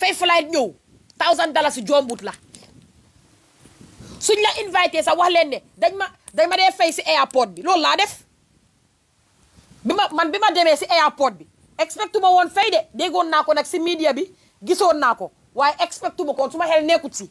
fay flight ñëw thousand dollars si jombut la suñ la invité sax wax leen ne dañ ma dañ ma dee fay si airport bi loolu laa def bi ma man bi ma demee si airport bi expectu ma woon fay de déggoon naa ko nag si media bi gisoon naa ko waaye expectu ma koon su ma xel nekkut si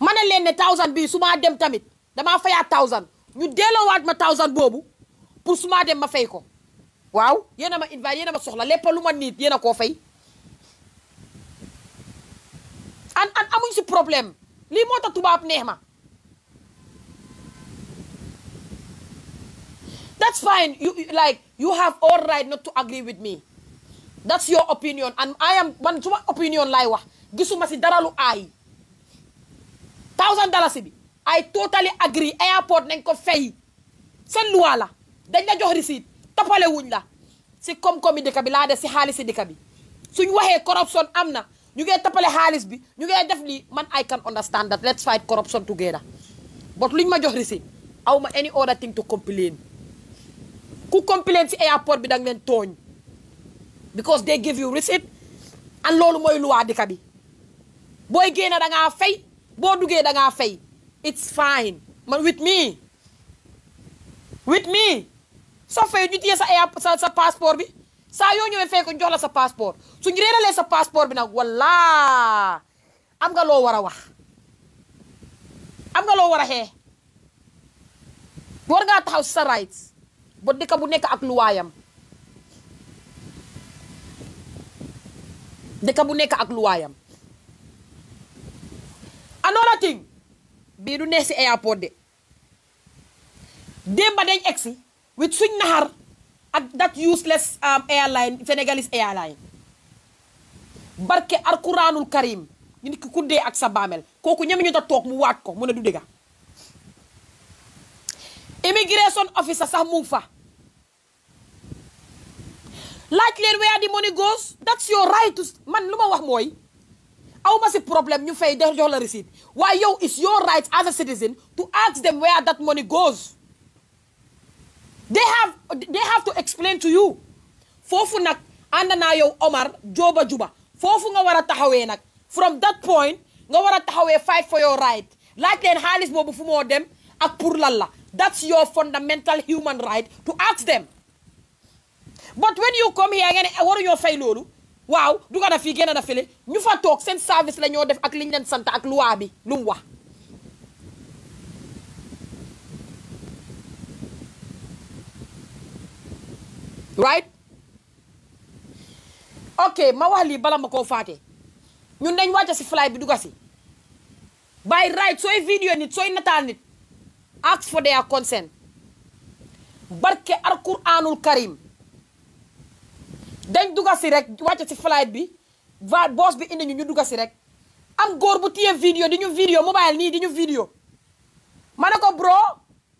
ma ne leen ne thousand bii su maa dem tamit damaa fayaat thousand ñu delloowaat ma thousand boobu pour su maa dem ma fay ko waaw yéen a ma invite yéen a ma soxla lépp lu ma niit yéen a koo fay an an amuñ si problème lii moo tax tubaab neex ma that's fine you like you have all right not to agree with me that's your opinion and I am man suma opinion laay wax gisuma si dara lu aay thousand dollars bi I totally agree airport nañ ko fay seen loi la dañ la jox receipt toppale wuñ la si koom-koomi dëkk bi laa def si xaalis si dëkk bi suñ waxee corruption am na ñu ngee tappale xaalis bi ñu ngee def lii man I can understand that let's fight corruption together but luñ ma jox receipt aw ma any other thing to complain ku complain si airport bi da nga leen tooñ because they give you receipt and loolu mooy luwaa dëkk bi booy génne da ngaa fay boo duggee da ngaa fay it's fine man with me with me soo fay ñu téye sa air sa sa passeport bi saa yoo ñëwee fekk jox la sa passeport suñ réeralee sa passeport bi nag walla am nga loo war a wax am nga loo war a xee war ngaa taxaw sa rights ba dëkk bu nekk ak luwaayam dëkk bu nekk ak luwaayam another thing bii du neex si airport de démba dañ egsi with suñ naxar ak that useless um, airline Senegalese airline barke alquranul karim ñu nit ki ku dee ak sa baamel kooku ñeme ñu ta toog mu waat ko mu ne du dëgga immigration officer sax mu fa laaj leen where the money goes that's your right to man lu ma wax mooy aw ma si problème ñu fay def jox la receipt waaye yow is your right as a citizen to ask them where that money goes they have they have to explain to you foofu nag ànd naa yow Omar jooba juba foofu nga war a taxawee nag from that point nga war a taxawee fight for your right laaj leen xaalis boobu fu moo dem ak pour lan la that's your fundamental human right to ask them but when you come here nga ne eh, waruñoo fay loolu waaw du nga def fii gën a def fële ñu fa toog seen service la ñoo def ak liñ leen sant ak loi bi lu mu wax. right ok ma wax lii bala ma koo faate ñun dañ wàcc si fly bi dugga si by right sooy vidéo nit sooy nataal nit ask for their consent barke alquraanul karim dañ dugga si rek wàcce si flight bi va boss bi indi ñu ñu dugga si rek am góor bu téye vidéo di ñu vidéo mobile nii di ñu vidéo ma ne ko bro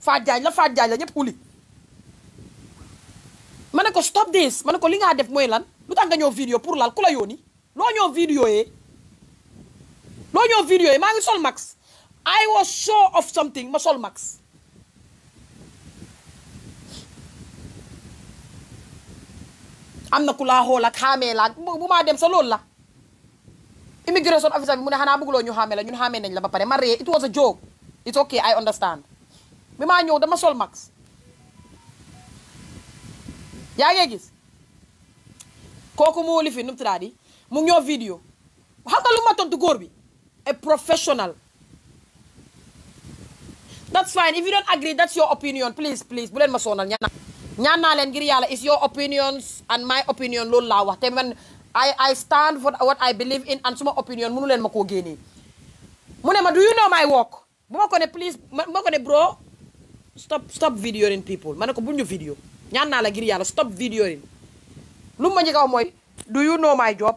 Fatou Diagne la Fatou Diagne la ñëpp uli ma ne ko stop this ma ne ko li ngaa def mooy lan lu tax nga ñëw vidéo pour lal ku la yónni loo ñëw vidéo yee loo ñëw vidéo yee maa ngi sol max I was sure of something ma sol max am na ku laa xool ak xaamee la ak bu bu maa dem sa loolu la immigration officer bi mu ne xanaa bëgguloo ñu xàmmee la ñun xàmmee nañ la ba pare ma ree it was a joke it's okay I understand bi maa ñëw dama sol max yaa ngi gis kooku mu wóoli fi nu mu tuddaat yi mu ñëw vidéo xam nga lu ma tontu góor bi a professional that's fine if you don't agree that's your opinion please please bu leen ma soonal ñaan ñaan naa leen ngir yàlla is your opinions and my opinion loolu laa wax te man I I stand for what I believe in and suma opinion mënu leen ma koo génnee mu ne ma do you know my work bu ma ko ne please ma ma ko ne bro stop stop videoing people ma ne ko bu ñu vidéo ñaan naa la ngir yàlla stop videoing lu ma njëkk a wax mooy do you know my job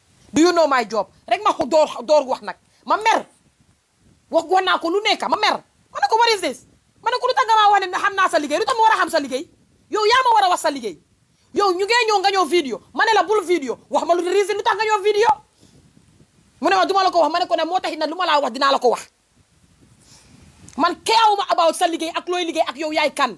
do you know my job rek ma ko door door wax nag ma mer wax wax naa ko lu nekk ma mer ma ne ko what is this ma ne ko lu tax nga maa wax ne xam naa sa liggéey lu tax ma war a xam sa liggéey yow yaa ma war a wax sa liggéey yow ñu ngee ñëw nga ñëw vidéo ma ne la bul vidéo wax ma lu reason lu tax nga ñëw vidéo mu ne ma du ma la ko wax ma ne ko ne moo taxit nag lu ma laa wax dinaa la ko wax man keewuma about sa liggéey ak looy liggéey ak yow yaay kan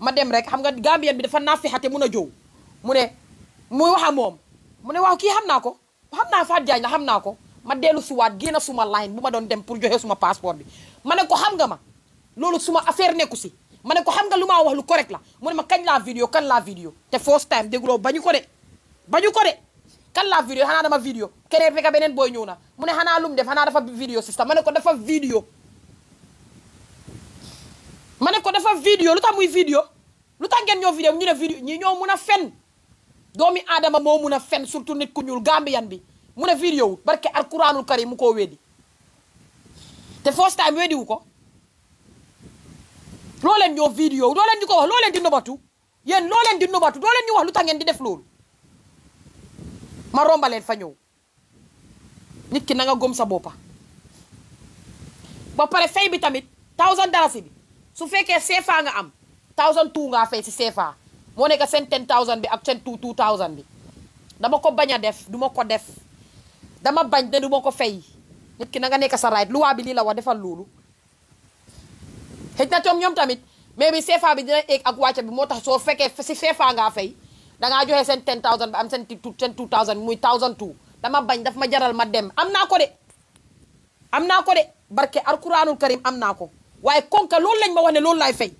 ma dem rek xam nga gambien bi dafa naafixate mun a jow mu ne muy wax ak moom mu ne waaw kii xam naa ko xam naa Fatou Jagne la xam naa ko ma dellu suwaat génn suma line bu ma doon dem pour joxe suma passeport bi ma ne ko xam nga ma loolu suma affaire nekku si ma ne ko xam nga lu maa wax lu correct la mu ne ma kañ laa vidéo kan laa vidéo te first time dégguloo bañu ko de bañu ko de kan laa vidéo xanaa dama vidéo keneen fekk beneen booy ñëw na mu ne xanaa lum def xanaa dafa vidéo sista ma ne ko dafa vidéo ma ne ko dafa vidéo lu tax muy vidéo lu tax ngeen ñoo vidéo ñu ne vidéo ñi ñoo mun a fen doomi aadama moo mun a fen surtout nit ku ñuul gambiyan bi mu ne vidéo wut barke alquranul karim mu koo weddi te first time weddi wu ko loo leen ñoo vidéo loo leen di ko wax loo leen di nobatu yéen noo leen di nubatu doo leen ñu wax lu tax ngeen di def loolu ma rombaleen fa ñëw nit ki na nga gëm sa boppa ba pare fay bi tamit thousand dalasi bi su fekkee CFA nga am thousand two ngaa fay si CFA moo nekk seen ten thousand bi ak seen two two thousand bi dama ko bañ a def du ma ko def dama bañ ne du ma ko fay nit ki na nga nekk sa right luwaa bi lii la wax defal loolu xëj na toom ñoom tamit mais bi CFA bi dina eeg ak wàcce bi moo tax soo fekkee si CFA ngaa fay dangaa joxe seen 10000 ba am seen ti seen 2000 muy 1002 dama bañ daf ma jaral ma dem am naa ko de am naa ko de barke alquranul karim am naa ko waaye konka loolu lañ ma wax ne loolu laay fay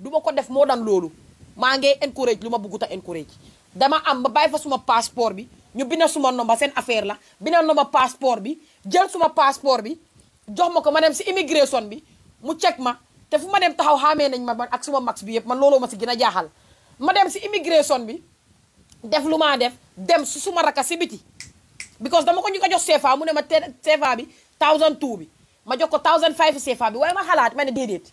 du ma ko def moo dan loolu maa ngi encourage lu ma bëggut a encourage dama am ba bàyyi fa suma passeport bi ñu bina suma nomba seen affaire la bina nomba passeport bi jël suma passeport bi jox ma ko ma dem si immigration bi mu check ma te fu ma dem taxaw xaamee nañ ma man ak suma max bi yëpp man looloo ma si gën a jaaxal ma dem si immigration bi def lu maa def dem su suma raka si biti because dama ko ñu ko jox CFA mu ne ma te CFA bi 1002 bi ma jox ko 1005 CFA bi waaye ma xalaat ma ne déedéet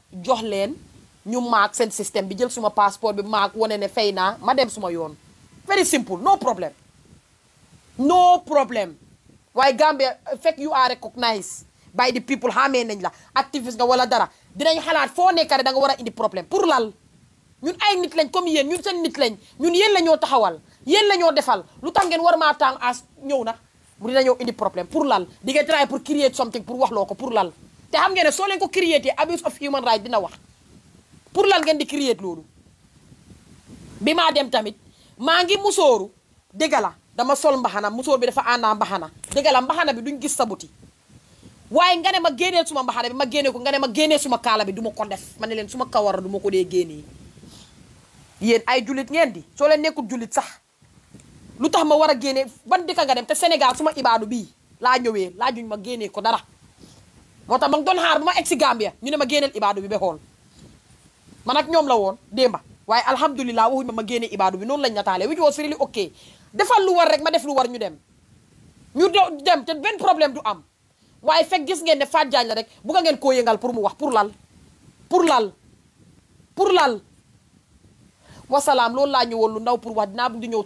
jox leen ñu maak seen système bi jël suma passeport bi maak wane ne fay naa ma dem suma yoon very simple no problem no problem waaye Gambia fekk you are recognized by the people xamee nañ la activiste nga wala dara dinañ xalaat foo nekk rek da nga war a indi problème pour lal ñun ay nit lañ comme yéen ñun seen nit lañ ñun yéen la ñoo taxawal yéen la ñoo defal lu tax ngeen war maa tàng as ñëw na bu dina ñëw indi problème pour lal di ngeen try pour create something pour wax loo ko pour lal te xam ngeen ne soo leen ko create abuse of human right dina wax pour lal ngeen di create loolu bi maa dem tamit maa ngi musóoru dëgg la dama sol mbaxana musóor bi dafa àndaa mbaxana dëgg la mbaxana bi duñ gis sa buti waaye nga ne ma génneel suma mbaxana bi ma génne ko nga ne ma génnee suma kaala bi du ma ko def ma ne leen suma kawar du ma ko dee génnee yéen ay jullit ngeen di soo leen nekkul jullit sax lu tax ma war a génne ban dëkk nga dem te Sénégal suma ibaadu bii laa ñëwee laajuñ ma génnee ko dara moo tax ma ngi doon xaar bu ma egg si Gambia ñu ne ma génneel ibaadu bi ba xool man ak ñoom la woon démba waaye alhamdulilah waxuñ ma ma génne ibaadu bi noonu lañ nataale wi ñu woo sirili ok defal lu war rek ma def lu war ñu dem ñu dem te benn problème du am waaye fekk gis ngeen ne Fatou Diagne la rek bu nga ngeen koo yëngal pour mu wax pour lal pour lal pour lal wasalaam loolu laa ñëwoon lu ndaw pour wax dinaa bëgg di ñëw